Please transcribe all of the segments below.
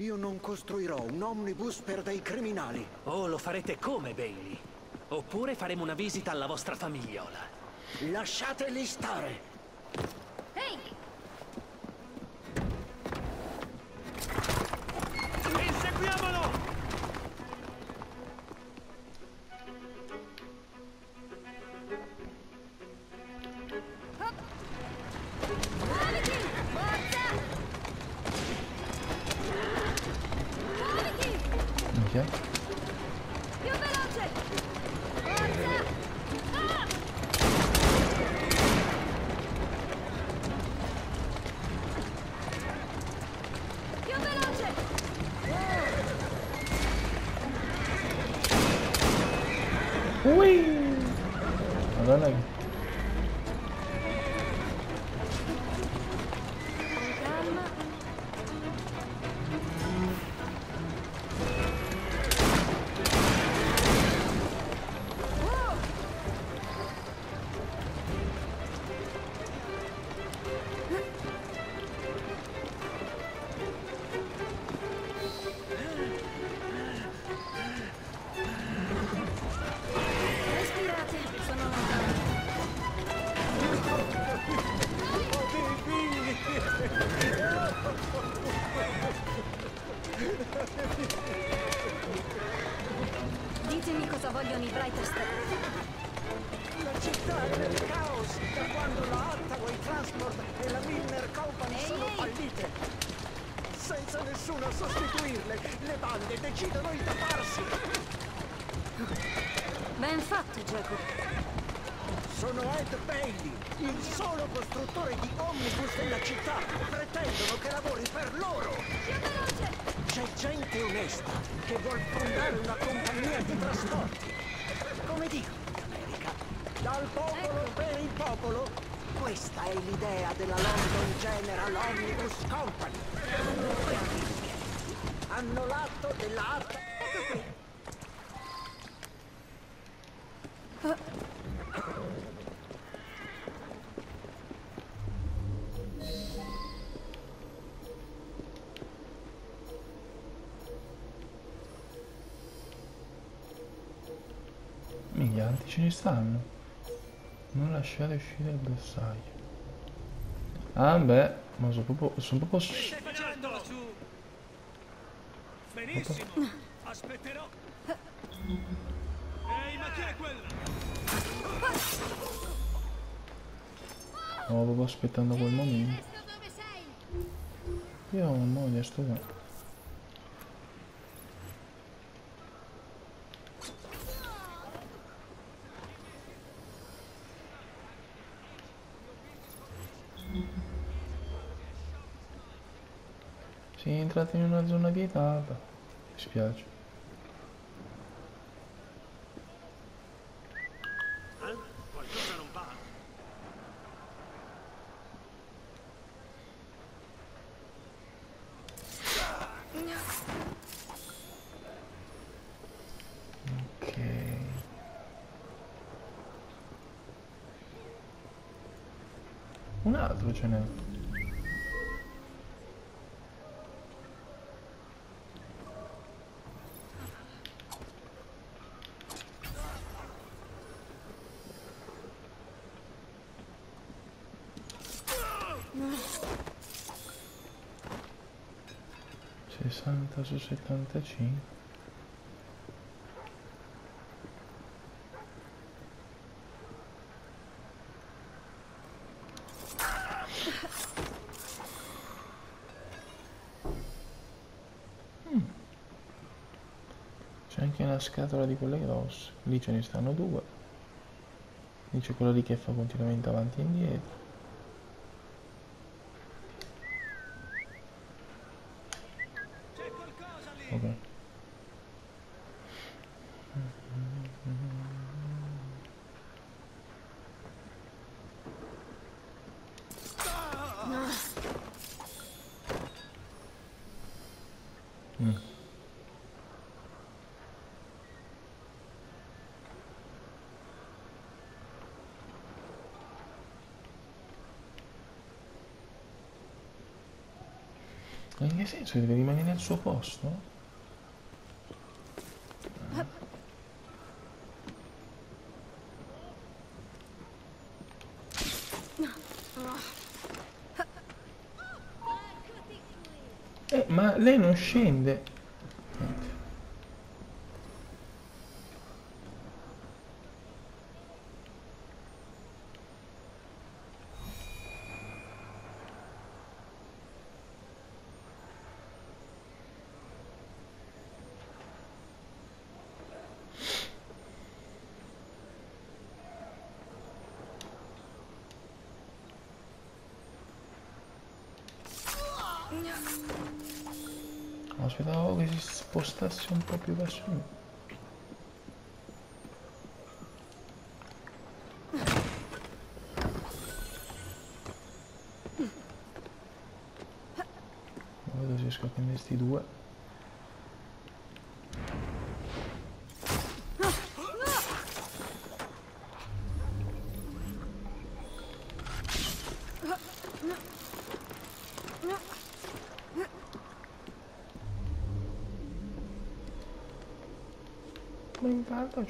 Io non costruirò un omnibus per dei criminali. O lo farete come Bailey. Oppure faremo una visita alla vostra famigliola. Lasciateli stare. A sostituirle, le bande decidono di taparsi. Ben fatto, Jacob. Sono Ed Bailey, il solo costruttore di omnibus della città. Pretendono che lavori per loro. C'è gente onesta che vuol fondare una compagnia di trasporti. Come dicono in America, dal popolo per il popolo. Questa è l'idea della London General Omnibus Company. Hanno l'atto della Hathaway. Ecco quanti ce ne stanno? Non lasciate uscire il bersaglio. Ah beh, ma sono proprio... Sono proprio... Stai facendo? Benissimo! Aspetterò! Ehi, ma chi è quella? Stavo proprio aspettando quel momento. Adesso dove sei? Io non voglio sto qua. Sei entrato in una zona vietata. Mi spiace. Un altro ce n'è. Sessanta su settantacinque. C'è anche una scatola di quelle grosse. Lì ce ne stanno due. Lì c'è quello lì che fa continuamente avanti e indietro. Qualcosa lì! Ok. Mm. In che senso deve rimanere nel suo posto? Eccoti qui. Eh, ma lei non scende. Niente. Aspettavo che si spostasse un po' più verso me. Vedo se riesco a prendere sti due. Ma intanto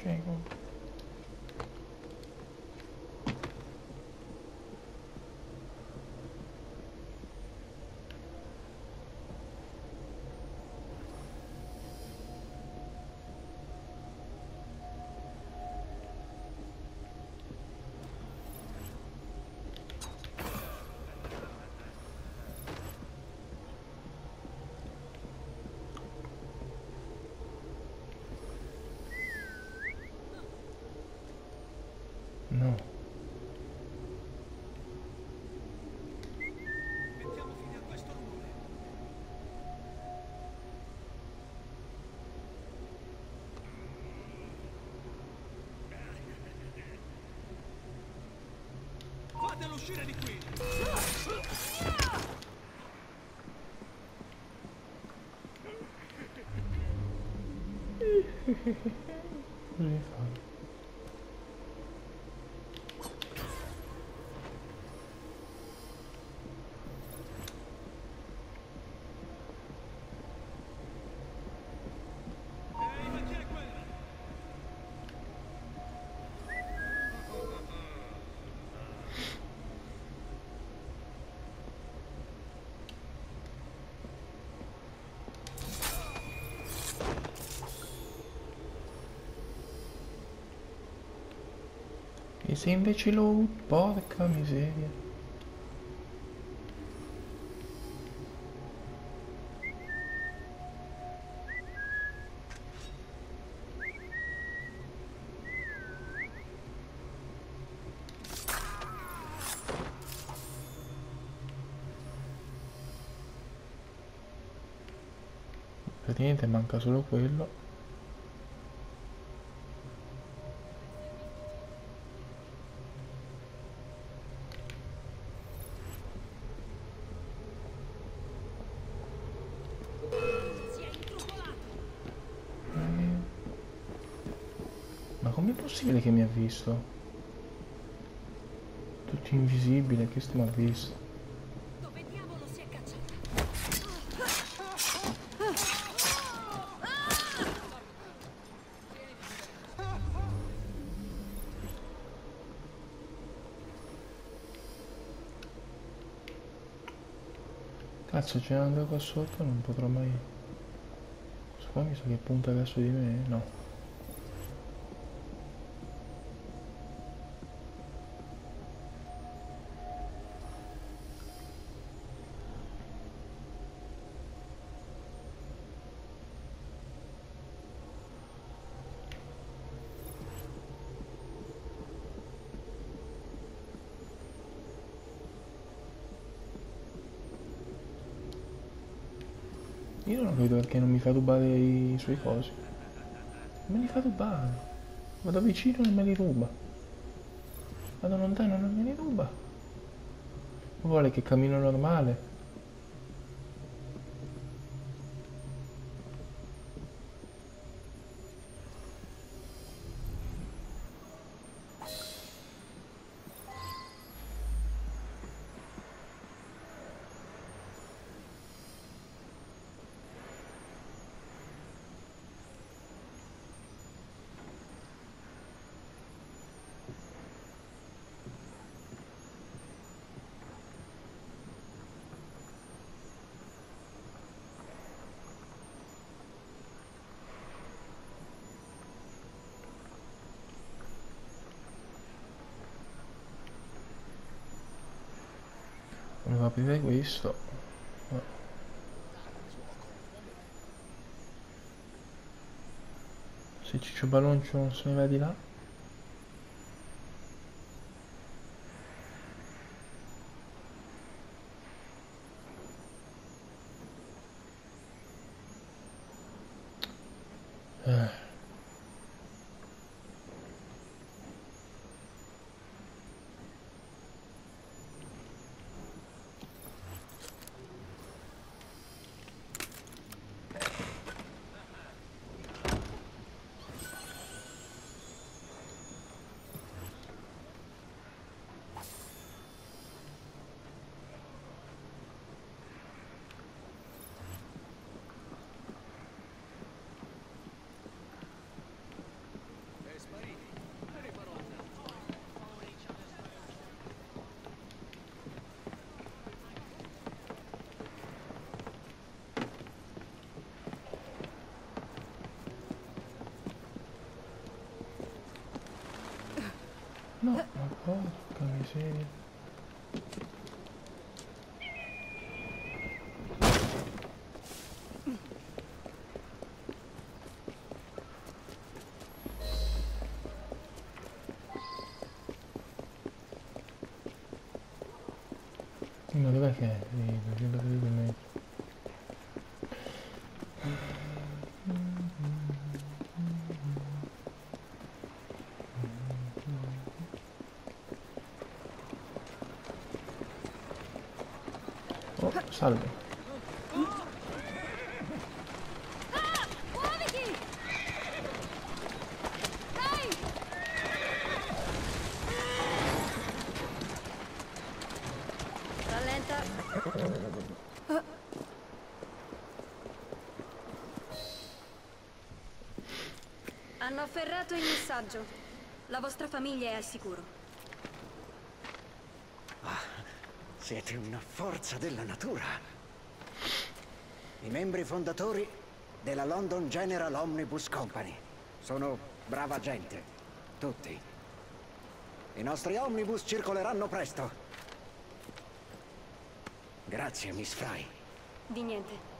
Fatelo uscire di qui! Così fa. E se invece lo... Porca miseria. Praticamente manca solo quello. Si è intrupolato. Ma com'è possibile che mi ha visto? Tutto invisibile, che sto ha visto? Dove diavolo si è cacciato? Cazzo, c'è anche qua sotto, non potrò mai... Questo qua mi sa che punta verso di me, no. Vedo perché non mi fa rubare i suoi cosi. Non me li fa rubare. Vado vicino e non me li ruba. Vado lontano e non me li ruba. Vuole che cammino normale. Devo aprire questo. Se Ciccio Baloncio non se ne va di là. No, ma porca miseria. Oh, salve. Hanno afferrato il messaggio. La vostra famiglia è al sicuro. Siete una forza della natura. I membri fondatori della London General Omnibus Company. Sono brava gente. Tutti. I nostri omnibus circoleranno presto. Grazie, Miss Fry. Di niente.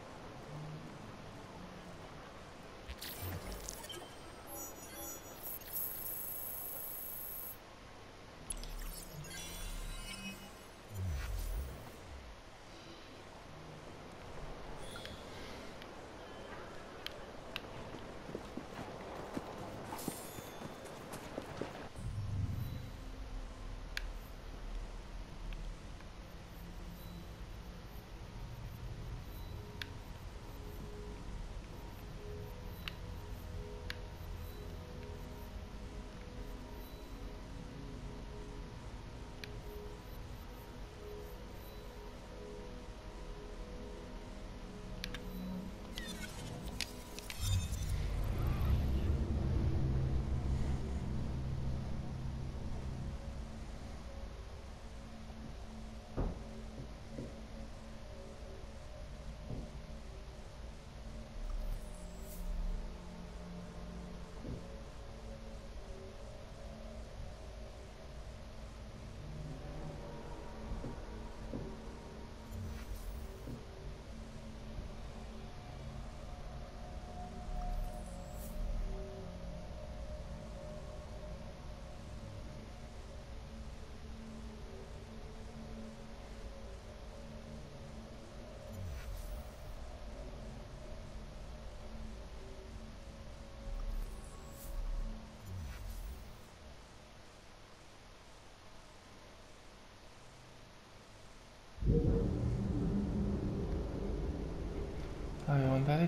Ah,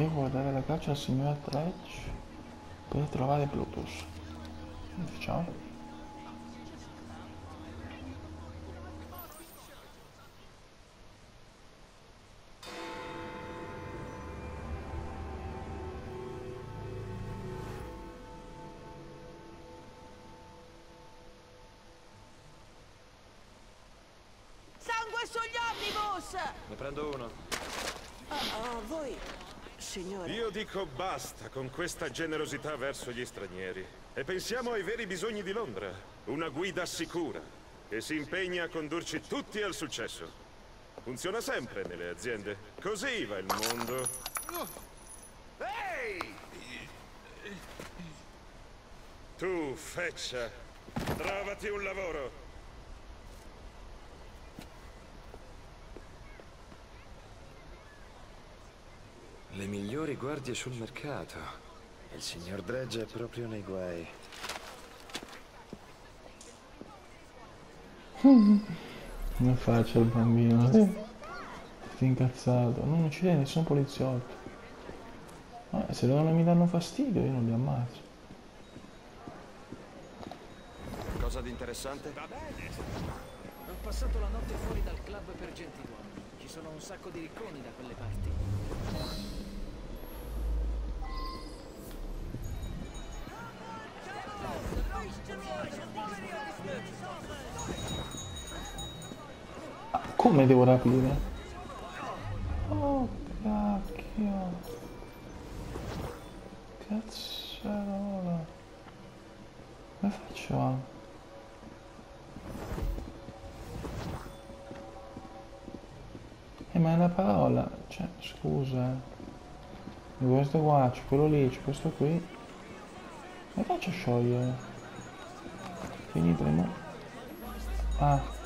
devo guardare la caccia al signor Dredge per trovare Bluetooth. Facciamo. Sangue sugli omnibus! Ne prendo uno. Oh, voi, signore. Io dico basta con questa generosità verso gli stranieri. E pensiamo ai veri bisogni di Londra. Una guida sicura, che si impegna a condurci tutti al successo. Funziona sempre nelle aziende. Così va il mondo. Ehi! Tu, feccia, trovati un lavoro. Le migliori guardie sul mercato. Il signor Dredge è proprio nei guai. Come faccio il bambino? Sì. Sei incazzato. No, non ci vede nessun poliziotto. Ma se loro non mi danno fastidio io non li ammazzo. Cosa di interessante? Ho passato la notte fuori dal club per gentiluomini. Ci sono un sacco di ricconi da quelle parti. Come devo rapire? Oh cacchio. Cazzarola. Come faccio? Eh ma è una parola. Cioè, scusa. Questo qua, c'è quello lì, c'è questo qui. Come faccio a sciogliere? No? Ah.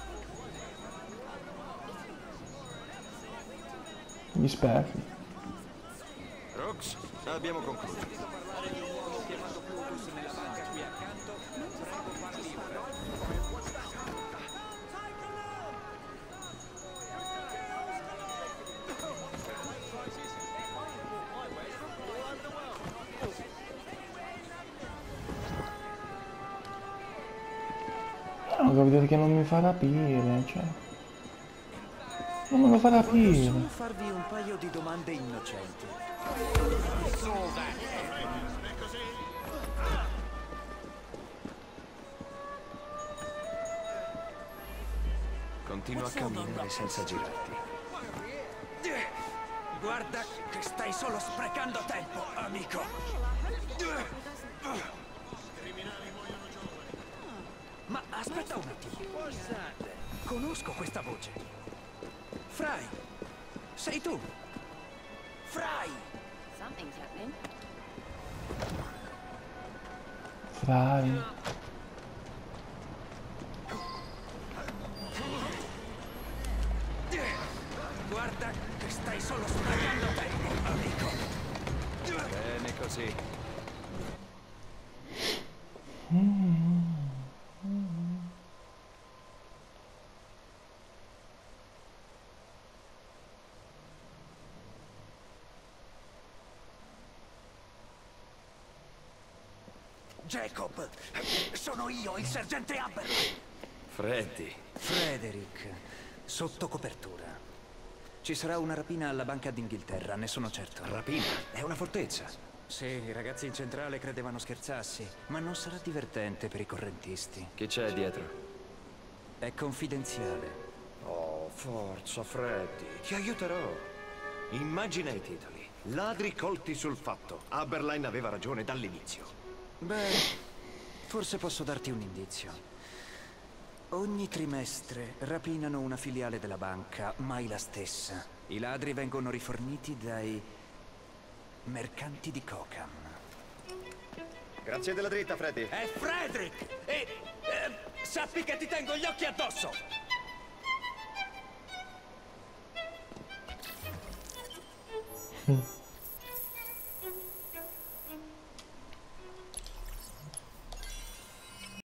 Gli specchi. Rox, abbiamo concluso. No, capite che non mi fa rapire, cioè. Non me lo fa rapire. Solo farvi un paio di domande innocenti. Continua a camminare senza girarti. Guarda che stai solo sprecando tempo, amico. Ma aspetta un attimo. Conosco questa voce. Fry, sei tu. Fry, Something's happening. Frai. guarda che stai solo sprecando tempo, amico. Bene così. Jacob, sono io, il sergente Abber. Freddy. Frederick, sotto copertura. Ci sarà una rapina alla Banca d'Inghilterra, ne sono certo. Rapina. È una fortezza. Sì, i ragazzi in centrale credevano scherzassi, ma non sarà divertente per i correntisti. Chi c'è dietro? È confidenziale. Oh, forza, Freddy. Ti aiuterò. Immagina i titoli. Ladri colti sul fatto. Aberline aveva ragione dall'inizio. Beh, forse posso darti un indizio. Ogni trimestre rapinano una filiale della banca, mai la stessa. I ladri vengono riforniti dai mercanti di Cocam. Grazie della dritta, Freddy. È Frederick! E eh, sappi che ti tengo gli occhi addosso! Mm.